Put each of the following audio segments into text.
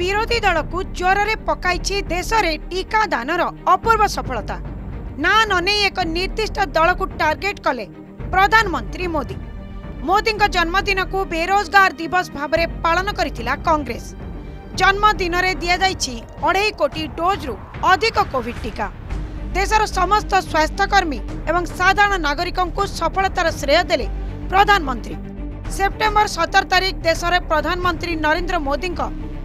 ବିରୋଧୀ ଦଳକୁ ଜ୍ୱରରେ ପକାଇଛି ଦେଶରେ ଟିକା ଦାନର ଅପୂର୍ବ ସଫଳତା। ନା ନ ନେଇ ଏକ ନିର୍ଦ୍ଦିଷ୍ଟ ଦଳକୁ ଟାର୍ଗେଟ କଲେ ପ୍ରଧାନମନ୍ତ୍ରୀ ମୋଦି। ମୋଦିଙ୍କ ଜନ୍ମଦିନକୁ ବେରୋଜଗାର ଦିବସ ଭାବରେ ପାଳନ କରିଥିଲା କଂଗ୍ରେସ। ଜନ୍ମଦିନରେ ଦିଆଯାଇଛି ଅଢ଼େଇ କୋଟି ଡୋଜ୍ରୁ ଅଧିକ କୋଭିଡ୍ ଟିକା। ଦେଶର ସମସ୍ତ ସ୍ୱାସ୍ଥ୍ୟକର୍ମୀ ଏବଂ ସାଧାରଣ ନାଗରିକଙ୍କୁ ସଫଳତାର ଶ୍ରେୟ ଦେଲେ ପ୍ରଧାନମନ୍ତ୍ରୀ। ସେପ୍ଟେମ୍ବର ସତର ତାରିଖ ଦେଶରେ ପ୍ରଧାନମନ୍ତ୍ରୀ ନରେନ୍ଦ୍ର ମୋଦିଙ୍କ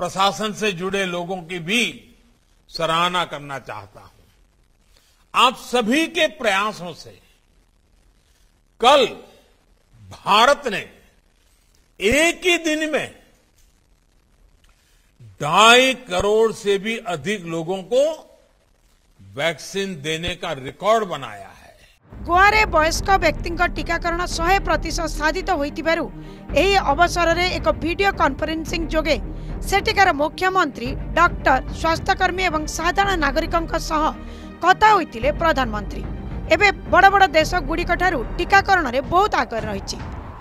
प्रशासन से जुड़े लोगों की भी सराहना करना चाहता हूँ। आप सभी के प्रयासों से कल भारत ने एक ही दिन में ढाई करोड़ से भी अधिक लोगों को वैक्सीन देने का रिकॉर्ड बनाया है। ଗୋଆରେ ବୟସ୍କ ବ୍ୟକ୍ତିଙ୍କ ଟିକାକରଣ ଶହେ ପ୍ରତିଶତ ସାଧିତ ହୋଇଥିବାରୁ ଏହି ଅବସରରେ ଏକ ଭିଡିଓ କନଫରେନ୍ସିଂ ଯୋଗେ ସେଠିକାର ମୁଖ୍ୟମନ୍ତ୍ରୀ ଡକ୍ଟର ସ୍ୱାସ୍ଥ୍ୟକର୍ମୀ ଏବଂ ସାଧାରଣ ନାଗରିକଙ୍କ ସହ କଥା ହୋଇଥିଲେ ପ୍ରଧାନମନ୍ତ୍ରୀ। ଏବେ ବଡ଼ ବଡ଼ ଦେଶ ଗୁଡ଼ିକଠାରୁ ଟିକାକରଣରେ ବହୁତ ଆଗରେ ରହିଛି।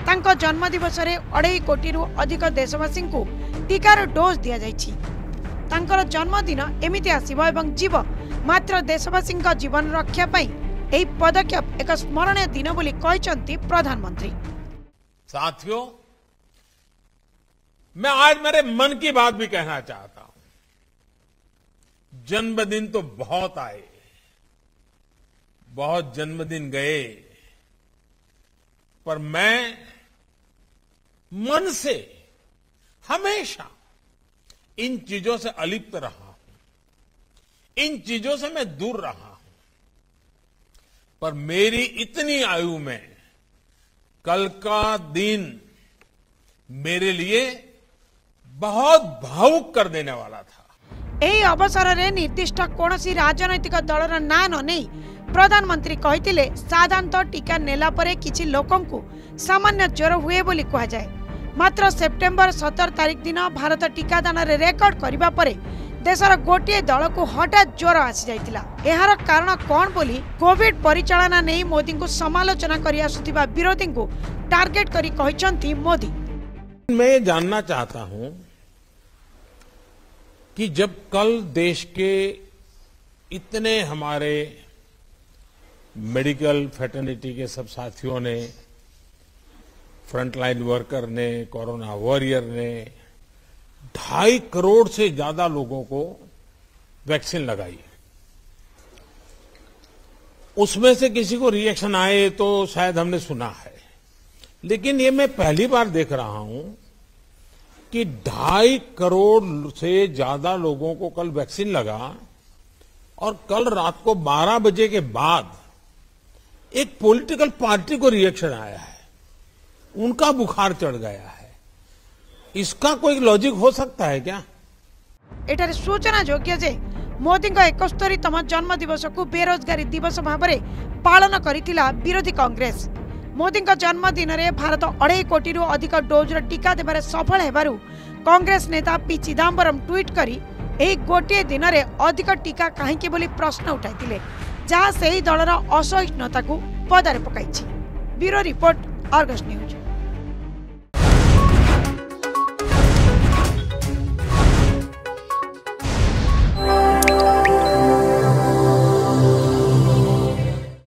ତାଙ୍କ ଜନ୍ମଦିବସରେ ଅଢ଼େଇ କୋଟିରୁ ଅଧିକ ଦେଶବାସୀଙ୍କୁ ଟିକାର ଡୋଜ୍ ଦିଆଯାଇଛି। ତାଙ୍କର ଜନ୍ମଦିନ ଏମିତି ଆସିବ ଏବଂ ଯିବ ମାତ୍ର ଦେଶବାସୀଙ୍କ ଜୀବନ ରକ୍ଷା ପାଇଁ ଏହି ପଦକ୍ଷେପ ଏକ ସ୍ମରଣୀୟ ଦିନ ବୋଲି କହିଛନ୍ତି ପ୍ରଧାନମନ୍ତ୍ରୀ साथियों मैं आज मेरे मन की बात भी कहना चाहता हूं जन्मदिन तो बहुत आए बहुत जन्मदिन गए पर मैं मन से हमेशा इन चीजों से अलिप्त रहा हूं इन चीजों से मैं दूर रहा हूं पर मेरी इतनी आयु में कल का दिन मेरे लिए बहुत भावुक कर देने वाला था ଏହି ଅବସରରେ ନିର୍ଦ୍ଦିଷ୍ଟ କୌଣସି ରାଜନୈତିକ ଦଳର ନାଁ ନ ନେଇ ପ୍ରଧାନମନ୍ତ୍ରୀ କହିଥିଲେ ସାଧାରଣତଃ ଟିକା ନେଲା ପରେ କିଛି ଲୋକଙ୍କୁ ସାମାନ୍ୟ ଜ୍ୱର ହୁଏ ବୋଲି କୁହାଯାଏ ମାତ୍ର ସେପ୍ଟେମ୍ବର ସତର ତାରିଖ ଦିନ ଭାରତ ଟିକାଦାନରେ ରେକର୍ଡ କରିବା ପରେ ଦେଶର ଗୋଟିଏ ଦଳକୁ ହଠାତ୍ ଜ୍ୱର ଆସିଯାଇଥିଲା ଏହାର କାରଣ କ'ଣ ବୋଲି କୋଭିଡ ପରିଚାଳନା ନେଇ ମୋଦିଙ୍କୁ ସମାଲୋଚନା କରି ଆସୁଥିବା ବିରୋଧୀଙ୍କୁ ଟାର୍ଗେଟ କରି କହିଛନ୍ତି ମୋଦି मैं ये जानना चाहता हूं कि जब कल देश के इतने हमारे मेडिकल फेटर्निटी के सब साथियों ने फ्रंटलाइन वर्कर ने कोरोना वॉरियर ने ढाई करोड़ से ज़्यादा लोगों को वैक्सीन लगाई उसमें से किसी को रिएक्शन आए तो शायद हमने सुना है। लेकिन ये मैं पहली बार देख रहा हूँ कि ढाई करोड़ से ज़्यादा लोगों को कल वैक्सीन लगा और कल रात को 12 बजे के बाद एक पॉलिटिकल पार्टी को रिएक्शन आया है। उनका बुखार चढ़ गया है। इसका कोई लॉजिक हो सकता है क्या ଏଠାରେ ସୂଚନା ଯୋଗ୍ୟ ଯେ ମୋଦିଙ୍କ ଏକସ୍ତରୀତମ ଜନ୍ମଦିବସକୁ ବେରୋଜଗାରୀ ଦିବସ ଭାବରେ ପାଳନ କରିଥିଲା ବିରୋଧୀ କଂଗ୍ରେସ ମୋଦିଙ୍କ ଜନ୍ମଦିନରେ ଭାରତ ଅଢ଼େଇ କୋଟିରୁ ଅଧିକ ଡୋଜ୍ର ଟିକା ଦେବାରେ ସଫଳ ହେବାରୁ କଂଗ୍ରେସ ନେତା ପି ଚିଦାମ୍ବରମ ଟ୍ୱିଟ୍ କରି ଏହି ଗୋଟିଏ ଦିନରେ ଅଧିକ ଟିକା କାହିଁକି ବୋଲି ପ୍ରଶ୍ନ ଉଠାଇଥିଲେ ଯାହା ସେହି ଦଳର ଅସହିଷ୍ଣୁତାକୁ ପଦାରେ ପକାଇଛି ବ୍ୟୁରୋ ରିପୋର୍ଟ ଅର୍ଗସ୍ ନ୍ୟୁଜ୍